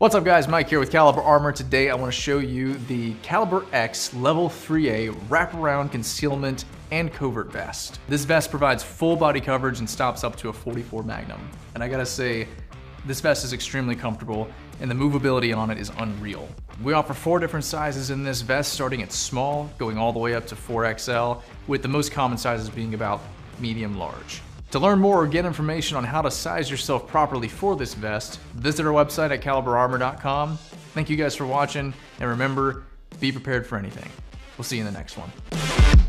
What's up guys, Mike here with Caliber Armor. Today I want to show you the Caliber X Level 3A Wraparound Concealment and Covert Vest. This vest provides full body coverage and stops up to a 44 Magnum. And I gotta say, this vest is extremely comfortable and the movability on it is unreal. We offer four different sizes in this vest, starting at small, going all the way up to 4XL, with the most common sizes being about medium large. To learn more or get information on how to size yourself properly for this vest, visit our website at caliberarmor.com. Thank you guys for watching, and remember, be prepared for anything. We'll see you in the next one.